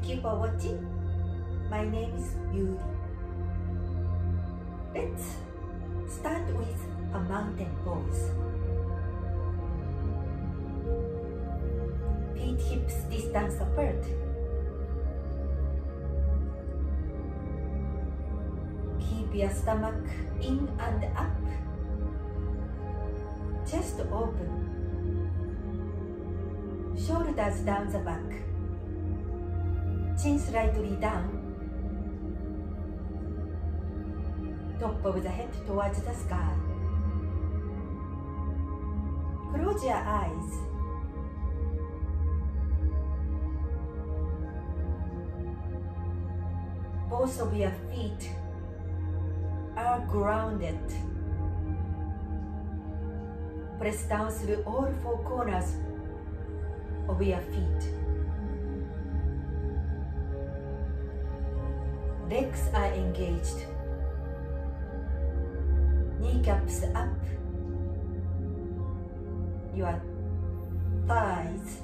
Thank you for watching. My name is Yuri. Let's start with a mountain pose. Feet hips distance apart. Keep your stomach in and up. Chest open. Shoulders down the back. Chin slightly down. Top of the head towards the sky. Close your eyes. Both of your feet are grounded. Press down through all four corners of your feet. Legs are engaged. Kneecaps up. Your thighs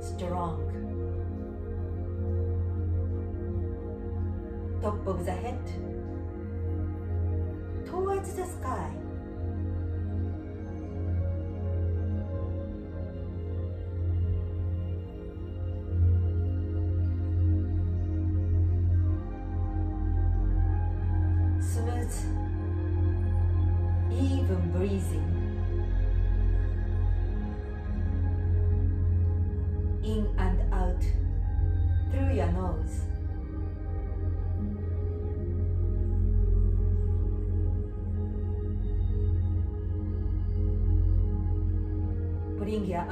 strong. Top of the head towards the sky.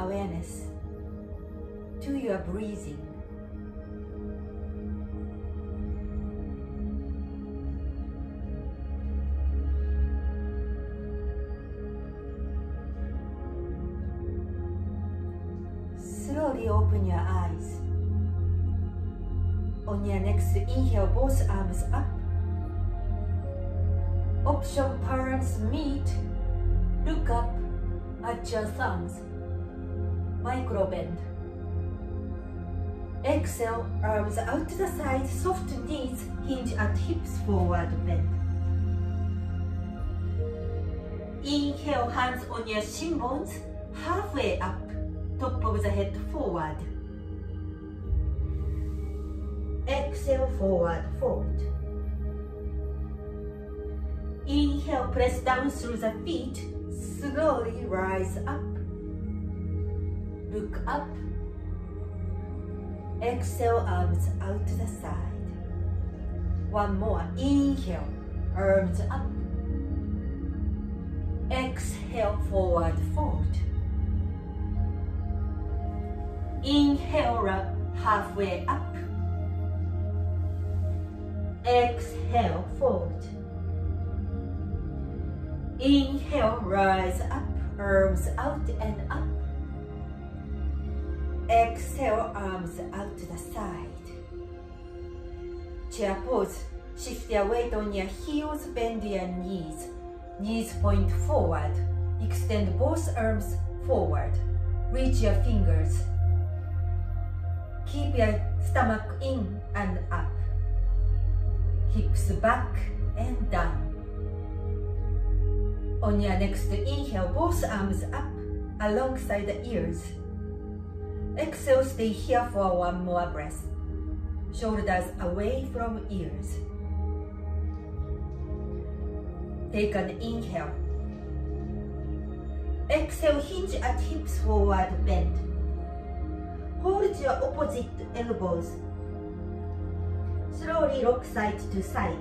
Awareness to your breathing. Slowly open your eyes. On your next inhale, both arms up. Option palms meet. Look up at your thumbs. Micro bend. Exhale, arms out to the side, soft knees hinge at hips forward bend. Inhale, hands on your shin bones, halfway up, top of the head forward. Exhale, forward fold. Inhale, press down through the feet, slowly rise up. Look up. Exhale, arms out to the side. One more. Inhale, arms up. Exhale, forward fold. Inhale, up, halfway up. Exhale, fold. Inhale, rise up, arms out and up. Exhale, arms out to the side. Chair pose. Shift your weight on your heels, bend your knees. Knees point forward. Extend both arms forward. Reach your fingers. Keep your stomach in and up. Hips back and down. On your next inhale, both arms up alongside the ears. Exhale, stay here for one more breath. Shoulders away from ears. Take an inhale. Exhale, hinge at hips forward bend. Hold your opposite elbows. Slowly rock side to side.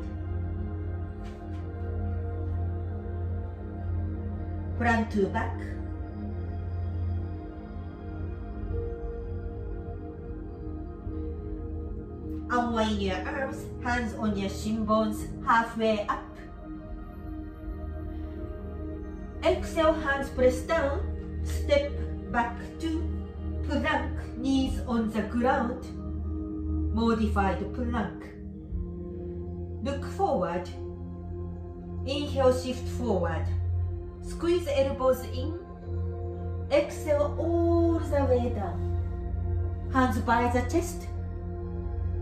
Front to back. Unwind your arms, hands on your shin bones, halfway up. Exhale, hands press down, step back to plank, knees on the ground, modified plank. Look forward, inhale, shift forward, squeeze elbows in, exhale all the way down, hands by the chest,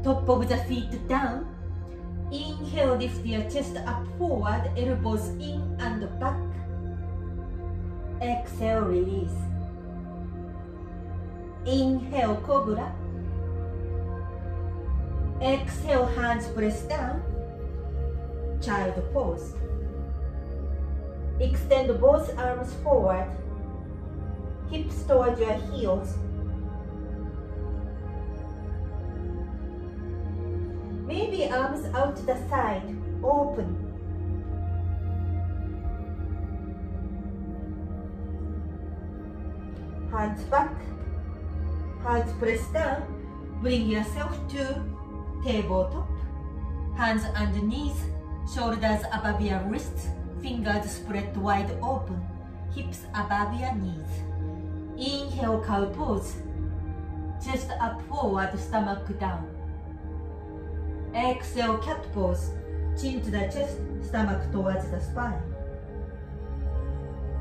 Top of the feet down. Inhale, lift your chest up forward, elbows in and back. Exhale, release. Inhale, cobra. Exhale, hands press down. Child pose. Extend both arms forward. Hips towards your heels. Arms out to the side, open. Hands back, hands press down. Bring yourself to tabletop. Hands underneath, shoulders above your wrists, fingers spread wide open, hips above your knees. Inhale, cow pose. Chest up forward, stomach down. Exhale, cat pose. Chin to the chest, stomach towards the spine.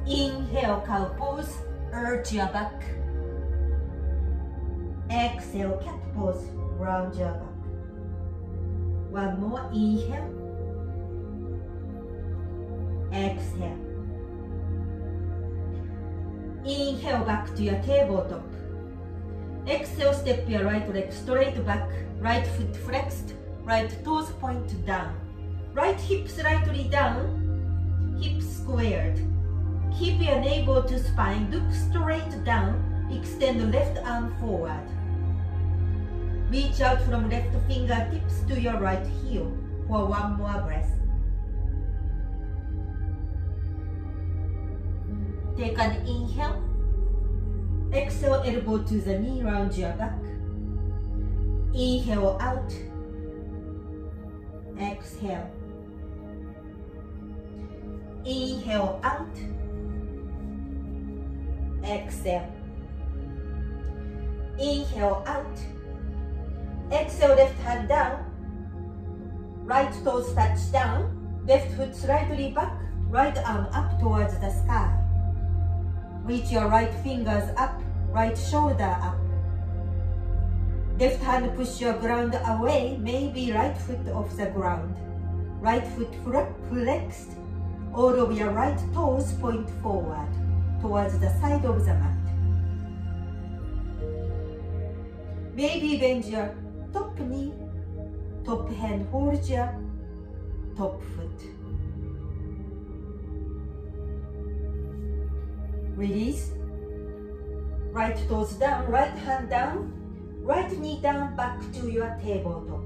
Inhale, cow pose. Arch your back. Exhale, cat pose. Round your back. One more. Inhale. Exhale. Inhale back to your tabletop. Exhale, step your right leg straight back. Right foot flexed. Right toes point down. Right hip slightly down. Hip squared. Keep your navel to spine. Look straight down. Extend left arm forward. Reach out from left fingertips to your right heel for one more breath. Take an inhale. Exhale, elbow to the knee, round your back. Inhale out. Exhale. Inhale out. Exhale. Inhale out. Exhale, left hand down. Right toes touch down. Left foot slightly back. Right arm up towards the sky. Reach your right fingers up. Right shoulder up. Left hand push your ground away, maybe right foot off the ground. Right foot flexed. All of your right toes point forward towards the side of the mat. Maybe bend your top knee, top hand holds your top foot. Release. Right toes down, right hand down, right knee down back to your tabletop.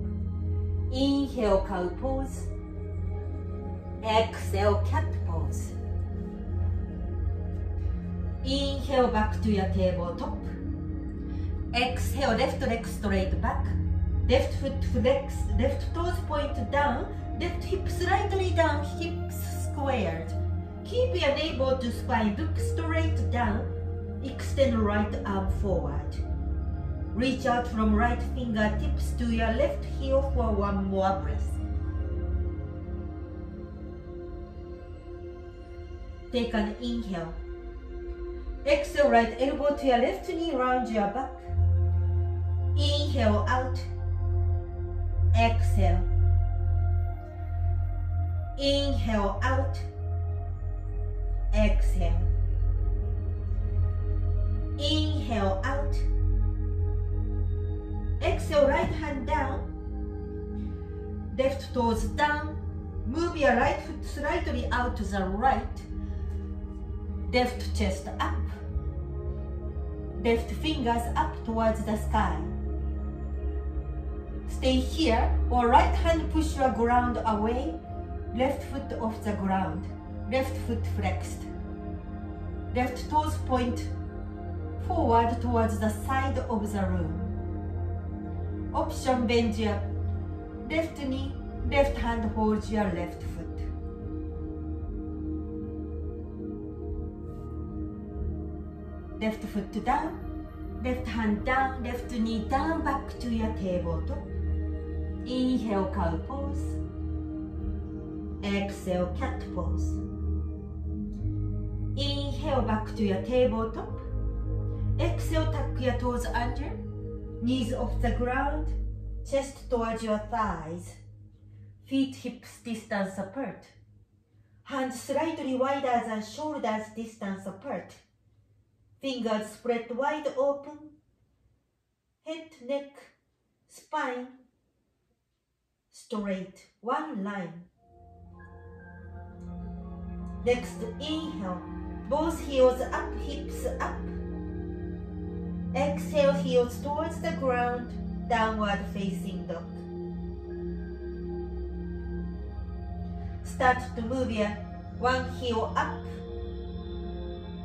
Inhale, cow pose. Exhale, cat pose. Inhale, back to your tabletop. Exhale, left leg straight back. Left foot flex, left toes point down. Left hip slightly down, hips squared. Keep your navel to spine, look straight down. Extend right arm forward. Reach out from right fingertips to your left heel for one more breath. Take an inhale. Exhale, right elbow to your left knee, round your back. Inhale out. Exhale. Inhale out. Exhale. Inhale out. Exhale, right hand down. Left toes down. Move your right foot slightly out to the right. Left chest up. Left fingers up towards the sky. Stay here or right hand push your ground away. Left foot off the ground. Left foot flexed. Left toes point forward towards the side of the room. Option bend your left knee, left hand holds your left foot. Left foot down, left hand down, left knee down, back to your tabletop. Inhale, cow pose. Exhale, cat pose. Inhale, back to your tabletop. Exhale, tuck your toes under. Knees off the ground. Chest towards your thighs. Feet hips distance apart. Hands slightly wider than shoulders distance apart. Fingers spread wide open. Head, neck, spine, straight, one line. Next, inhale. Both heels up, hips up. Exhale, heels towards the ground, downward facing dog. Start to move your one heel up.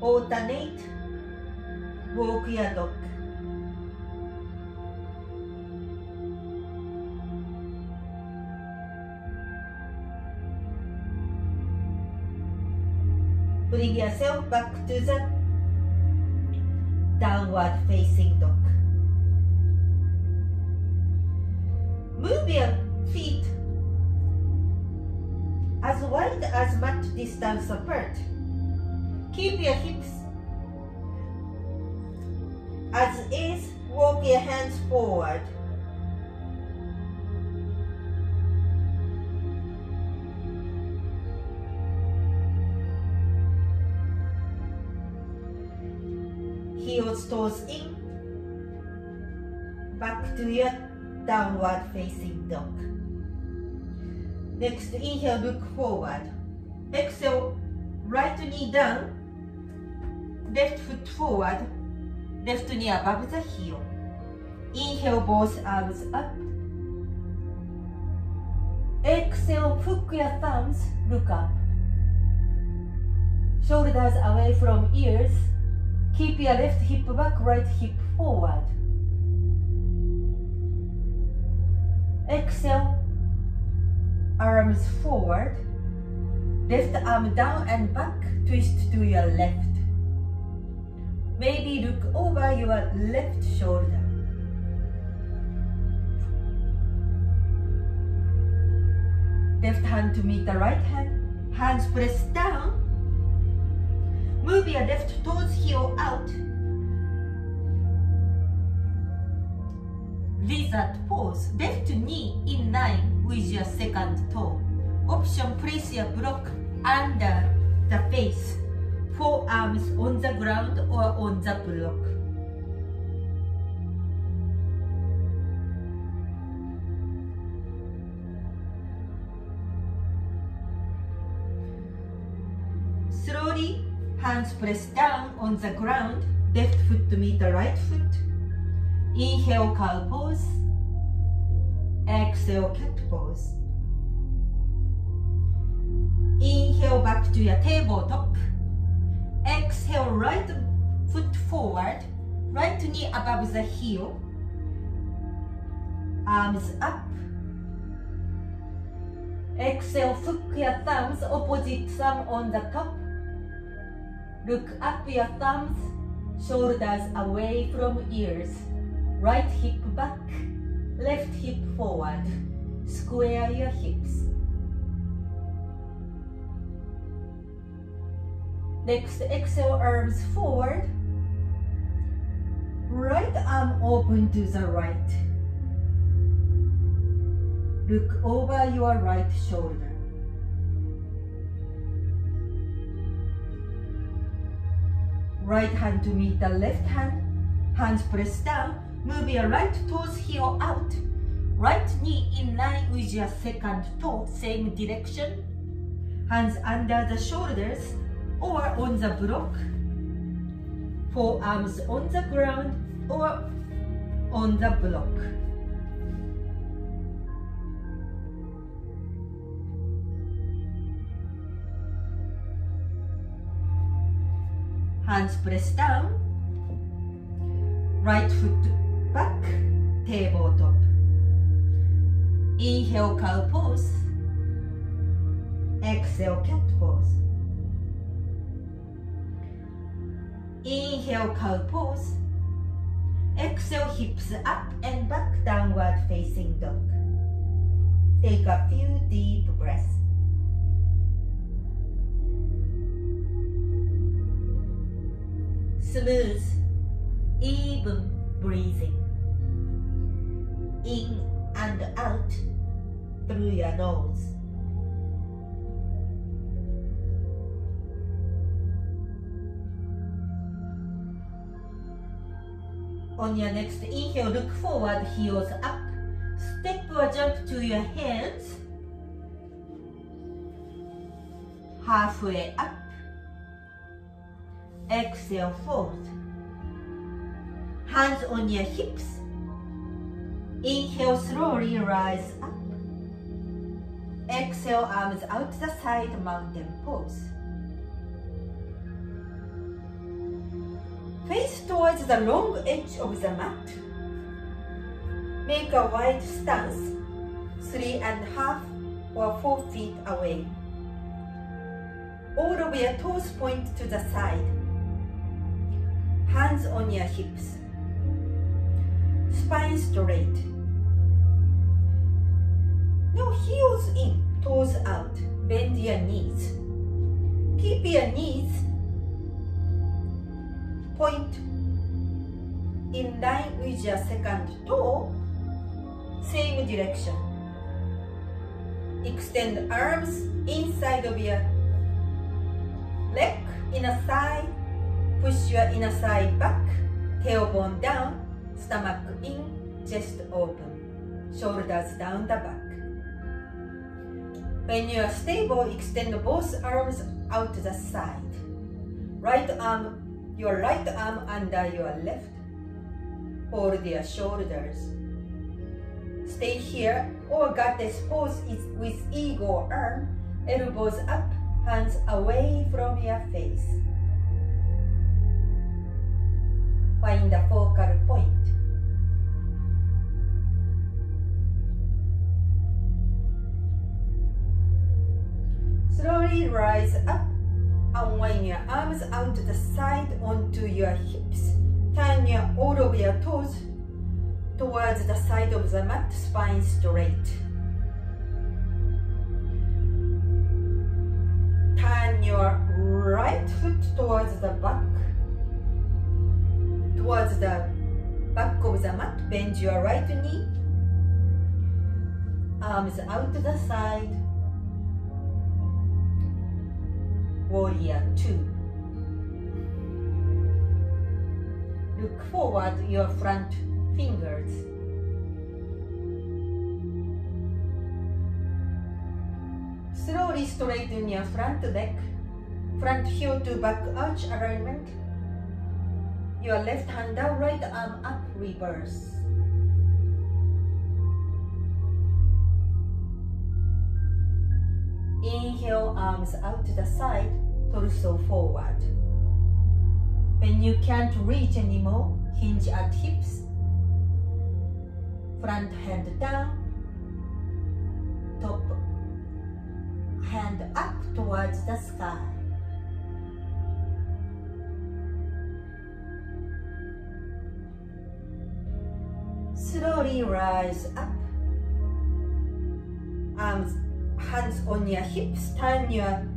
Alternate. Walk your dog. Bring yourself back to the downward facing dog. Move your feet as wide as mat distance apart. Keep your hips as is, walk your hands forward. Heels toes in, back to your downward facing dog. Next, inhale, look forward. Exhale, right knee down, left foot forward, left knee above the heel. Inhale, both arms up. Exhale, hook your thumbs, look up. Shoulders away from ears. Keep your left hip back, right hip forward. Exhale, arms forward. Left arm down and back, twist to your left. Maybe look over your left shoulder. Left hand to meet the right hand. Hands press down. Move your left toes heel out. Lizard pose. Left knee in line with your second toe. Option place your block under the face. Forearms on the ground or on the block. Press down on the ground, left foot to meet the right foot. Inhale, cow pose. Exhale, cat pose. Inhale, back to your tabletop. Exhale, right foot forward, right knee above the heel. Arms up. Exhale, hook your thumbs, opposite thumb on the top. Look up your thumbs, shoulders away from ears. Right hip back, left hip forward. Square your hips. Next, exhale, arms forward. Right arm open to the right. Look over your right shoulder. Right hand to meet the left hand. Hands press down. Move your right toes heel out. Right knee in line with your second toe, same direction. Hands under the shoulders or on the block. Forearms on the ground or on the block. Hands press down. Right foot back, tabletop. Inhale, cow pose. Exhale, cat pose. Inhale, cow pose. Exhale, hips up and back, downward facing dog. Take a few deep breaths. Smooth, even breathing. In and out through your nose. On your next inhale, look forward, heels up. Step or jump to your hands. Halfway up. Exhale, fold. Hands on your hips. Inhale, slowly rise up. Exhale, arms out the side, mountain pose. Face towards the long edge of the mat. Make a wide stance, three and a half or four feet away. All of your toes point to the side. Hands on your hips. Spine straight. Now heels in, toes out. Bend your knees. Keep your knees point in line with your second toe, same direction. Extend arms inside of your leg, inner thigh, push your inner side back, tailbone down, stomach in, chest open, shoulders down the back. When you are stable, extend both arms out to the side. Right arm your right arm under your left. Hold your shoulders. Stay here or goddess pose is with eagle arm, elbows up, hands away from your face. Spine straight. Turn your right foot towards the back, towards the back of the mat. Bend your right knee. Arms out to the side. Warrior 2. Look forward your front fingers. Straighten your front leg, front heel to back arch alignment. Your left hand down, right arm up, reverse. Inhale, arms out to the side, torso forward. When you can't reach anymore, hinge at hips. Front hand down, top up towards the sky. Slowly rise up. Arms hands on your hips, turn your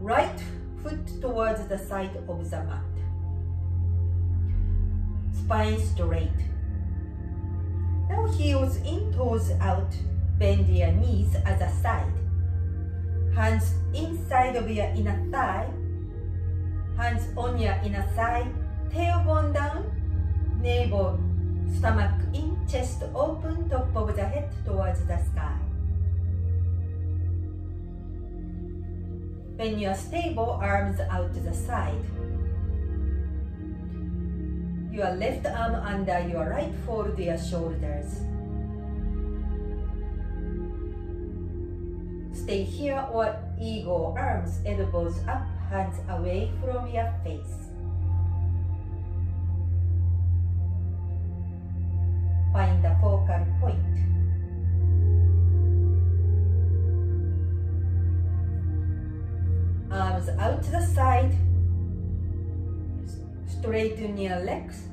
right foot towards the side of the mat. Spine straight. Now heels in, toes out, bend your knees at the side. Hands inside of your inner thigh. Hands on your inner thigh, tailbone down, navel, stomach in, chest open, top of the head towards the sky. When you are stable, arms out to the side. Your left arm under your right, fold your shoulders. Stay here or eagle arms, elbows up, hands away from your face. Find the focal point. arms out to the side. Straighten your legs.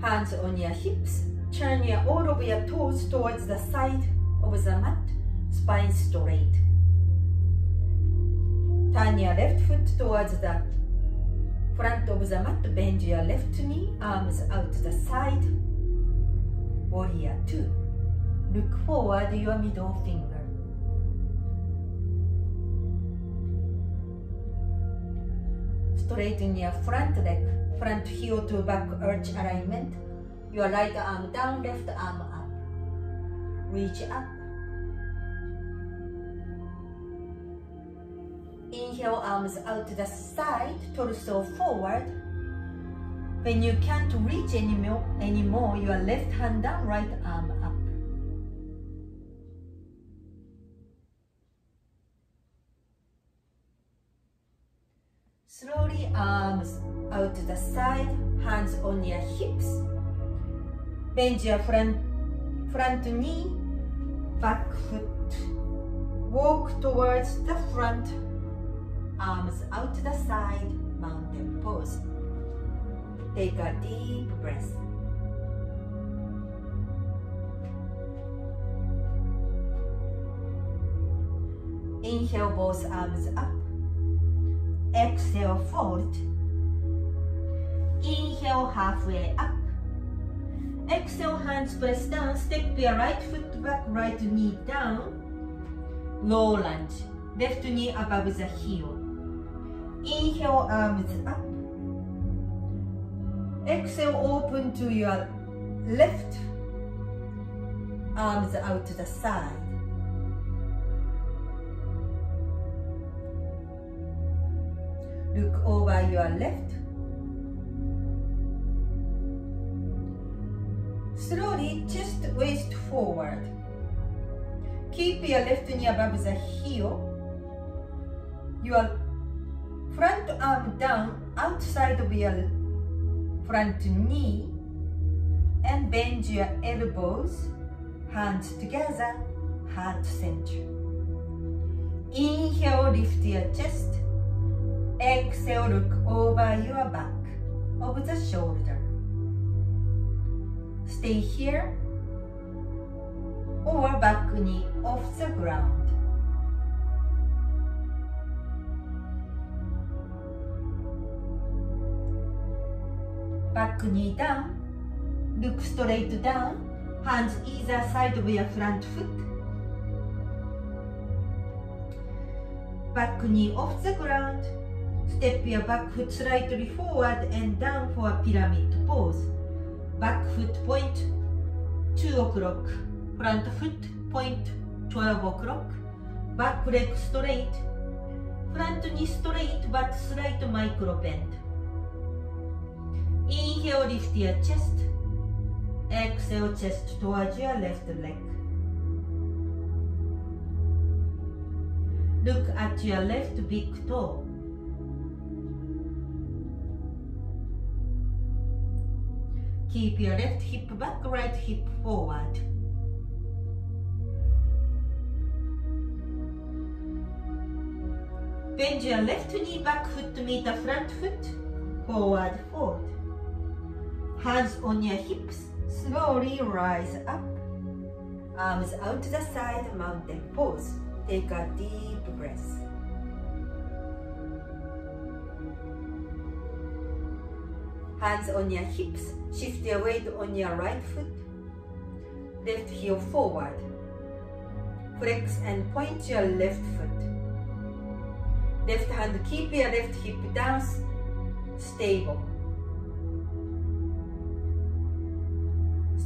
Hands on your hips. Turn your all of your toes towards the side of the mat. Spine straight. Turn your left foot towards the front of the mat. Bend your left knee. Arms out to the side. Warrior 2. Look forward your middle finger. Straighten your front leg, front heel to back arch alignment. Your right arm down, left arm up. Reach up. Inhale, arms out to the side, torso forward. When you can't reach anymore, anymore, your left hand down, right arm up. Slowly arms out to the side, hands on your hips. Bend your front, front knee, back foot. Walk towards the front, arms out to the side, mountain pose. Take a deep breath. Inhale both arms up. Exhale fold. Inhale halfway up. Exhale hands press down. Step your right foot back, right knee down. Low lunge. Left knee above the heel. Inhale arms up. Exhale open to your left. Arms out to the side. Look over your left. Slowly chest waist forward. Keep your left knee above the heel. Your front arm down outside of your front knee and bend your elbows, hands together, heart center. Inhale, lift your chest. Exhale, look over your back of the shoulder. Stay here or back knee off the ground. Back knee down, look straight down, hands either side of your front foot. Back knee off the ground, Step your back foot slightly forward and down for a pyramid pose. Back foot point 2 o'clock. Front foot point 12 o'clock. Back leg straight. Front knee straight but slight micro bend. Inhale, lift your chest. Exhale, chest towards your left leg. Look at your left big toe. Keep your left hip back, right hip forward. Bend your left knee back foot to meet the front foot. Forward fold. Hands on your hips. Slowly rise up. Arms out to the side, mountain pose. Take a deep breath. Hands on your hips, shift your weight on your right foot. Left heel forward. Flex and point your left foot. Left hand, keep your left hip down, stable.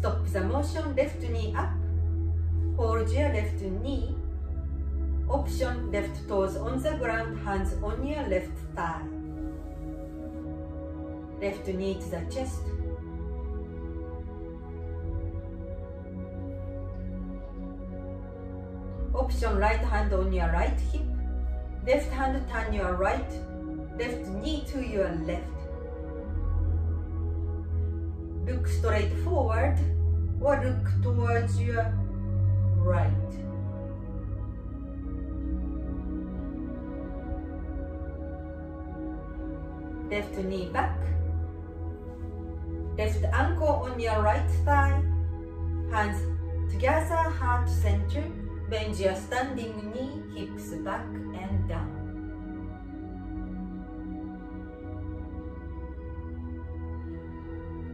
Stop the motion, left knee up. Hold your left knee. Option, left toes on the ground, hands on your left thigh left knee to the chest. Option right hand on your right hip. Left hand turn your right, left knee to your left. Look straight forward or look towards your right. Left knee back. Left ankle on your right thigh. Hands together, heart center. Bend your standing knee, hips back and down.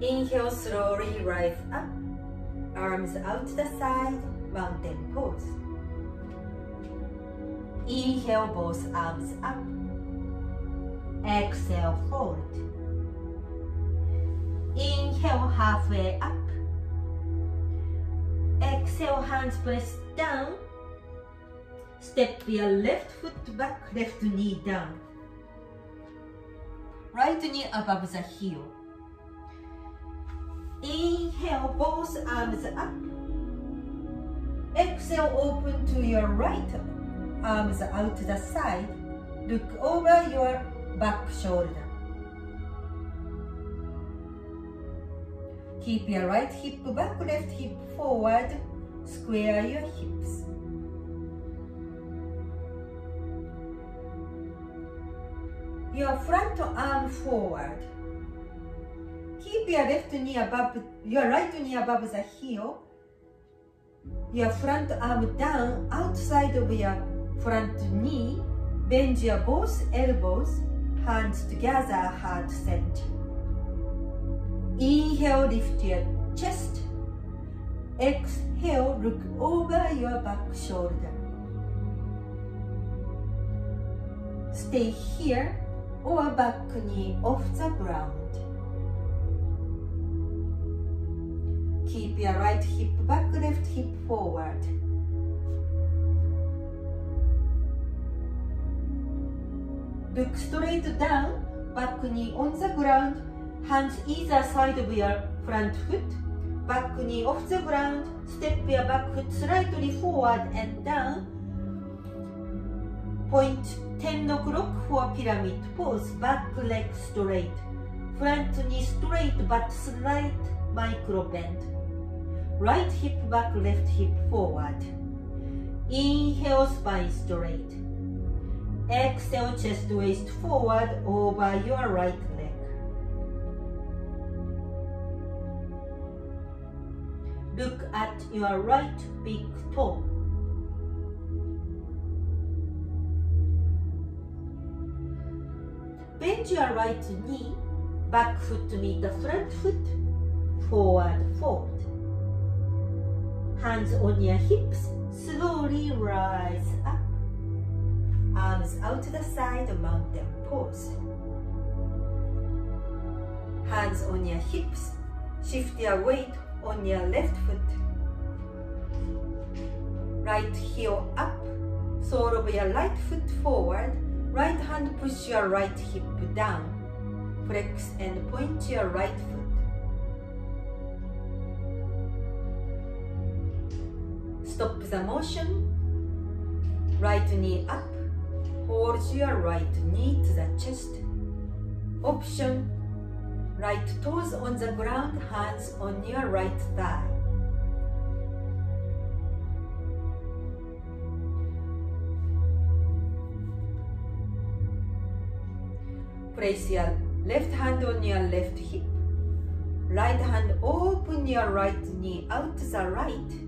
Inhale, slowly rise up. Arms out to the side, mountain pose. Inhale, both arms up. Exhale, fold. Inhale, halfway up. Exhale, hands press down. Step your left foot back, left knee down. Right knee above the heel. Inhale, both arms up. Exhale, open to your right, arms out to the side. Look over your back shoulder. Keep your right hip back, left hip forward. Square your hips. Your front arm forward. Keep your left knee above, your right knee above the heel. Your front arm down outside of your front knee. Bend your both elbows, hands together, heart center. Inhale, lift your chest. Exhale, look over your back shoulder. Stay here or back knee off the ground. Keep your right hip back, left hip forward. Look straight down, back knee on the ground, hands either side of your front foot, back knee off the ground, step your back foot slightly forward and down. Point 10 o'clock for pyramid pose, back leg straight, front knee straight but slight micro bend. Right hip back, left hip forward. Inhale, spine straight. Exhale, chest waist forward over your right leg. Look at your right big toe. Bend your right knee, back foot to meet the front foot, forward fold. Hands on your hips, slowly rise up. Arms out to the side, mountain pose. Hands on your hips, shift your weight on your left foot. Right heel up, sole of your right foot forward, right hand push your right hip down. Flex and point your right foot. Stop the motion. Right knee up. Hold your right knee to the chest. Option. Right toes on the ground, hands on your right thigh. Place your left hand on your left hip. Right hand open your right knee out to the right.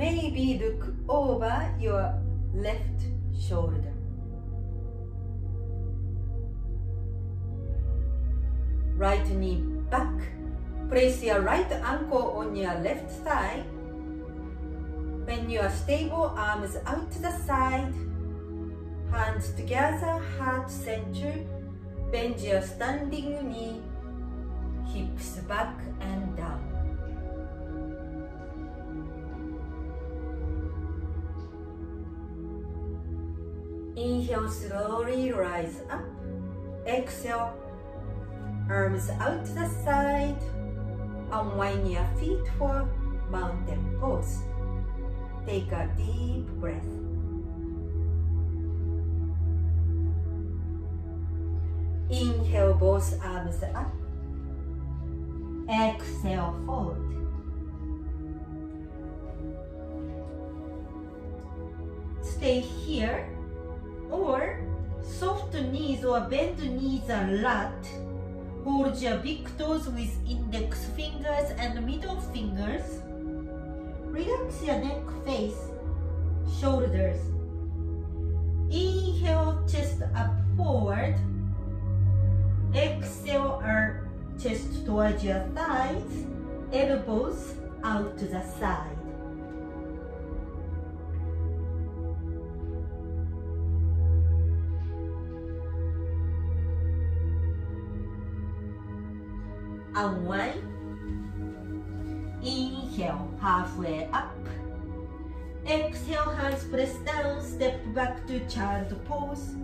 Maybe look over your left shoulder. Right knee back. Place your right ankle on your left thigh. When you are stable, arms out to the side. Hands together, heart center. Bend your standing knee. Hips back and down. Inhale, slowly rise up. Exhale, arms out to the side. Unwind your feet for mountain pose. Take a deep breath. Inhale, both arms up. Exhale, fold. Stay here soft knees or bend knees a lot. Hold your big toes with index fingers and middle fingers. Relax your neck, face, shoulders. Inhale, chest up forward. Exhale, our chest towards your thighs, elbows out to the side. Unwind. Inhale, halfway up. Exhale, hands press down, step back to child pose.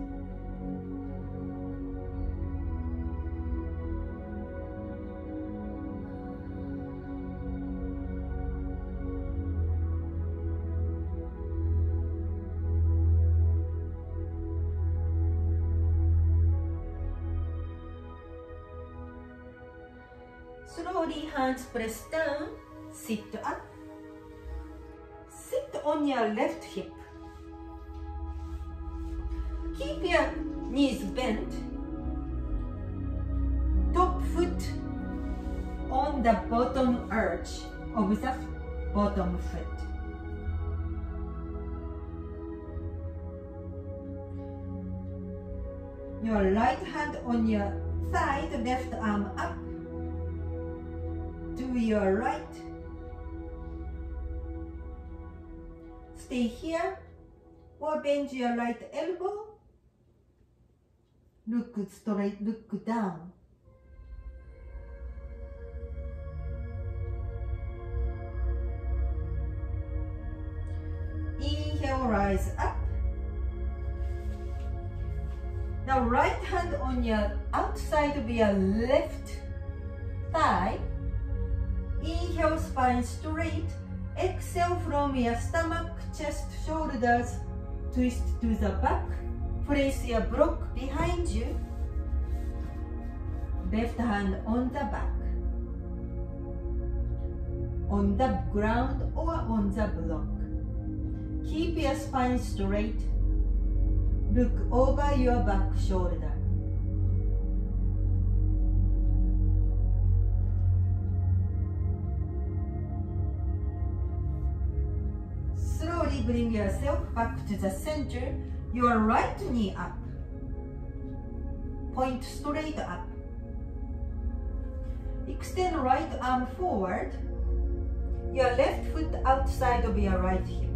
Sit up. Sit on your left hip. Keep your knees bent. Top foot on the bottom arch of the bottom foot. Your right hand on your side, left arm up to your right. Stay here or bend your right elbow. Look straight, look down. Inhale, rise up. Now right hand on your outside of your left thigh. Inhale, spine straight. Exhale from your stomach, chest, shoulders. Twist to the back. Place your block behind you. Left hand on the back. On the ground or on the block. Keep your spine straight. Look over your back shoulder. Bring yourself back to the center. Your right knee up. Point straight up. Extend right arm forward. Your left foot outside of your right hip.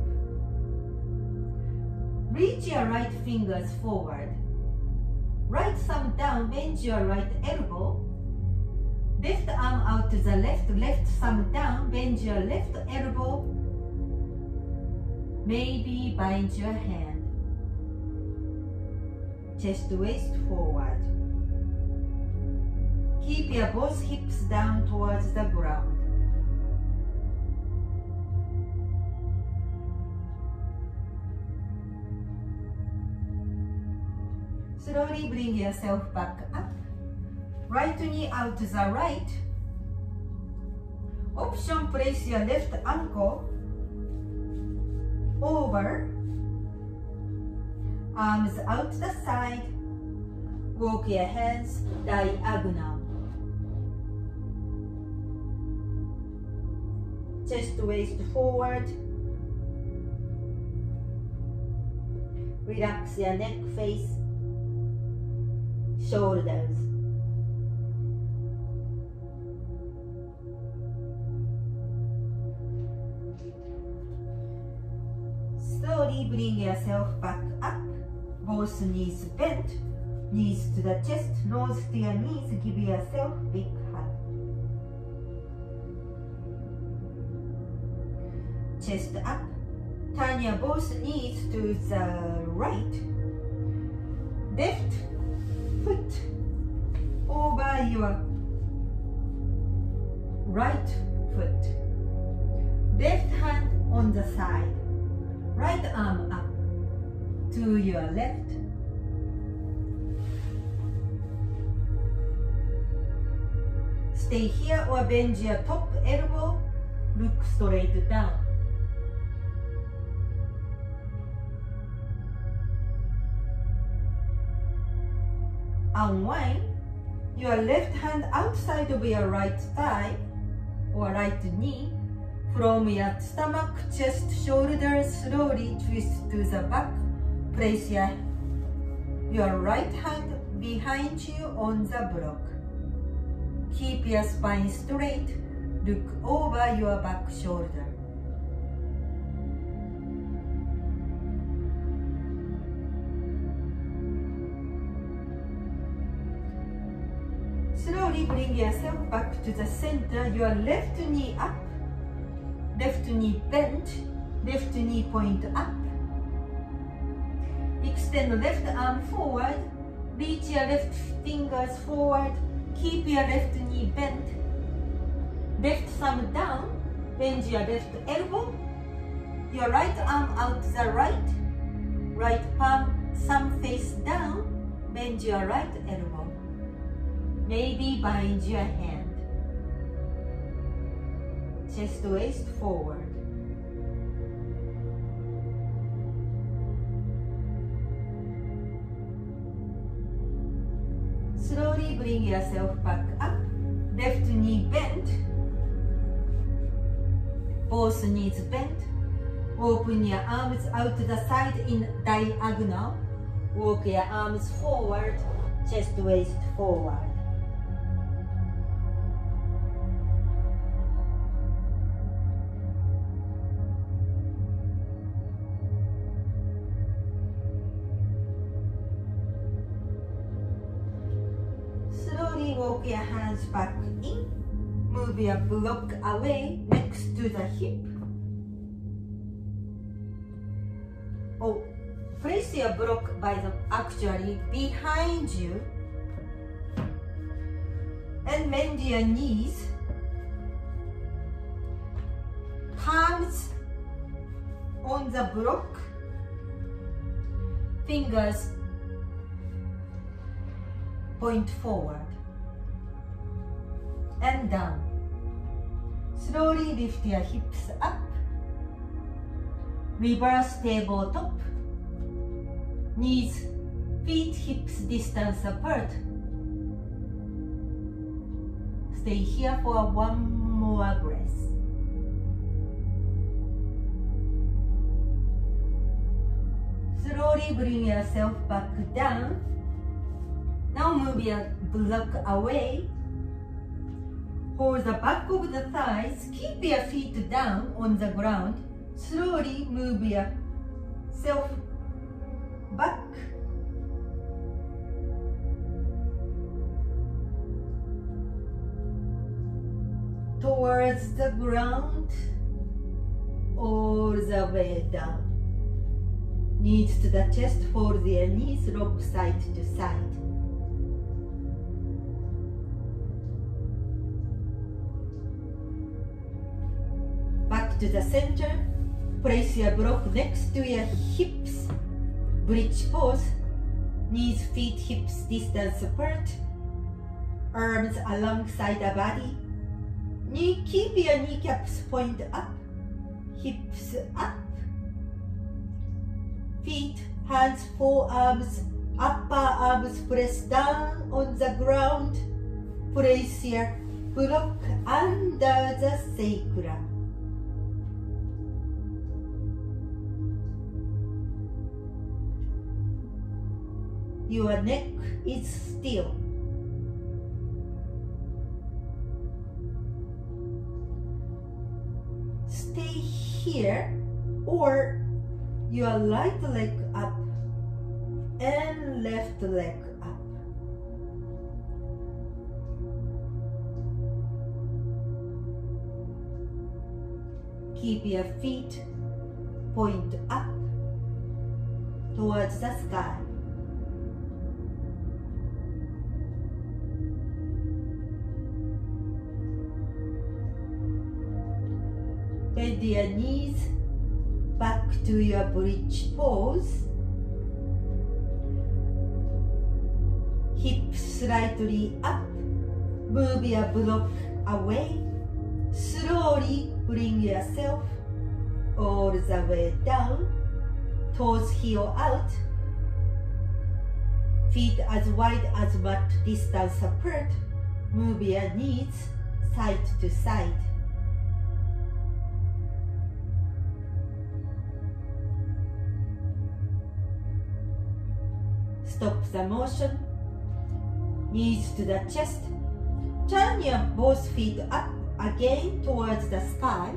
Reach your right fingers forward. Right thumb down, bend your right elbow. Left arm out to the left, left thumb down, bend your left elbow. Maybe bind your hand. Chest waist forward. Keep your both hips down towards the ground. Slowly bring yourself back up. Right knee out to the right. Option place your left ankle over. Arms out the side. Walk your hands diagonal. Chest waist forward. Relax your neck face shoulders. Bring yourself back up, both knees bent, knees to the chest, nose to your knees, give yourself big hug. Chest up, turn your both knees to the right, left foot over your right foot. Left hand on the side. Right arm up to your left. Stay here or bend your top elbow. Look straight down. unwind your left hand outside of your right thigh or right knee from your stomach, chest, shoulders, slowly twist to the back. Place your, your right hand behind you on the block. Keep your spine straight. Look over your back shoulder. Slowly bring yourself back to the center. Your left knee up, left knee bent, left knee point up. Extend the left arm forward, reach your left fingers forward, keep your left knee bent. Left thumb down, bend your left elbow, your right arm out the right, right palm, thumb face down, bend your right elbow. Maybe bind your hand. Chest waist forward. Slowly bring yourself back up. Left knee bent. Both knees bent. Open your arms out to the side in diagonal. Walk your arms forward, chest waist forward. Move your block away next to the hip. Oh, place your block by the actually behind you. And bend your knees. Palms on the block. Fingers point forward and down. Slowly lift your hips up. Reverse tabletop. Knees, feet, hips distance apart. Stay here for one more breath. Slowly bring yourself back down. Now move your block away. Hold the back of the thighs. Keep your feet down on the ground. Slowly move yourself back. Towards the ground. All the way down. Knees to the chest, fold your knees, rock side to side. To the center. Place your block next to your hips. Bridge pose. Knees, feet, hips distance apart. Arms alongside the body. Knee, keep your kneecaps point up. Hips up. Feet, hands, forearms, upper arms press down on the ground. Place your block under the sacrum. Your neck is still. Stay here or your right leg up and left leg up. Keep your feet point up towards the sky. Bend your knees back to your bridge pose. Hips slightly up. Move your block away. Slowly bring yourself all the way down. Toes heel out. Feet as wide as mat distance apart. Move your knees side to side. Stop the motion. Knees to the chest. Turn your both feet up again towards the sky.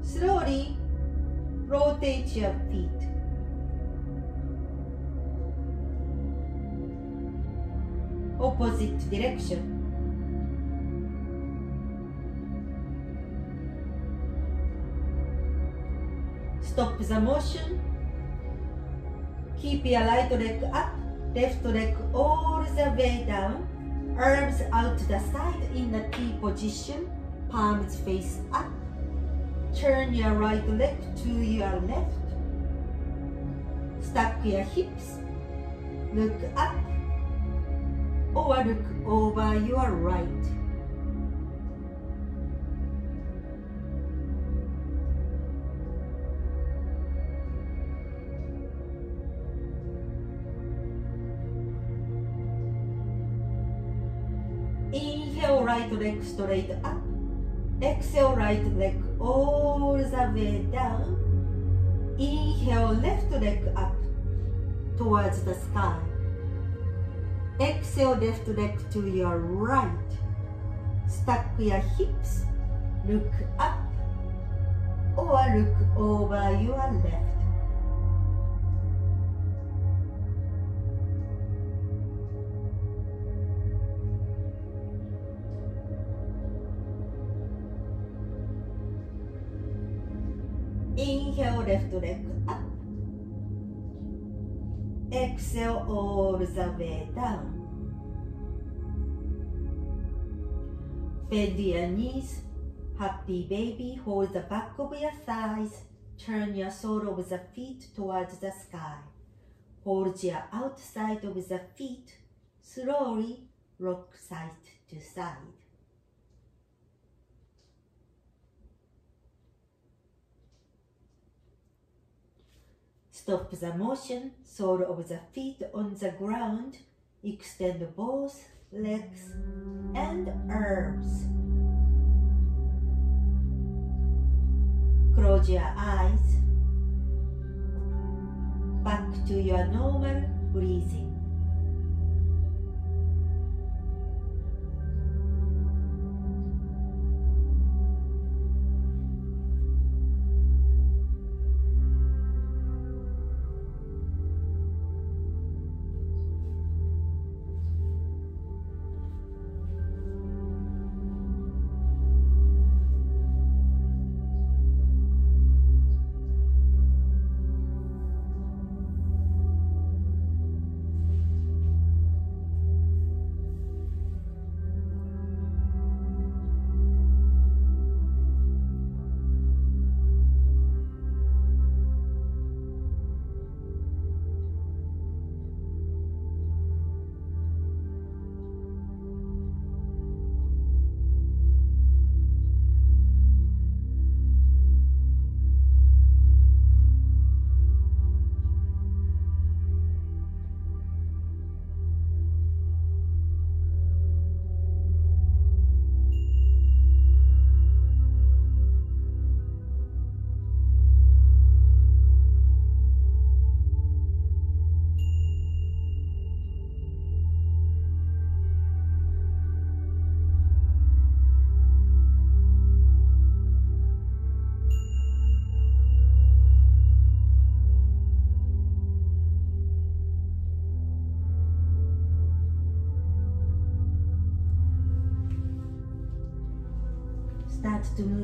Slowly rotate your feet. Opposite direction. Stop the motion. Keep your right leg up, left leg all the way down. Arms out to the side in the T position. Palms face up. Turn your right leg to your left. Stack your hips. Look up or look over your right. Inhale, right leg straight up. Exhale, right leg all the way down. Inhale, left leg up towards the sky. Exhale, left leg to your right. Stack your hips. Look up or look over your left. Left leg up. Exhale all the way down. Bend your knees. Happy baby, hold the back of your thighs. Turn your sole of the feet towards the sky. Hold your outside of the feet. Slowly rock side to side. Stop the motion, sole of the feet on the ground. Extend both legs and arms. Close your eyes. Back to your normal breathing.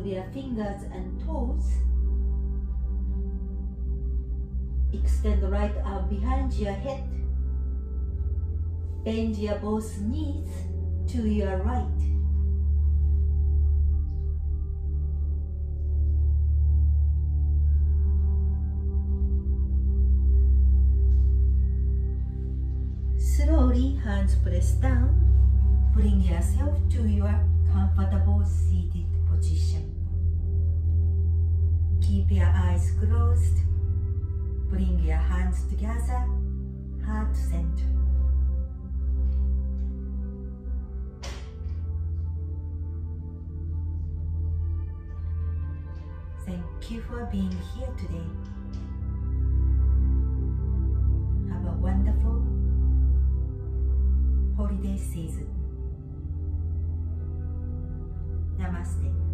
Your fingers and toes. Extend the right arm behind your head. Bend your both knees to your right. Slowly, hands press down. Bring yourself to your comfortable seated position. Keep your eyes closed. Bring your hands together, heart center. Thank you for being here today. Have a wonderful holiday season. Namaste.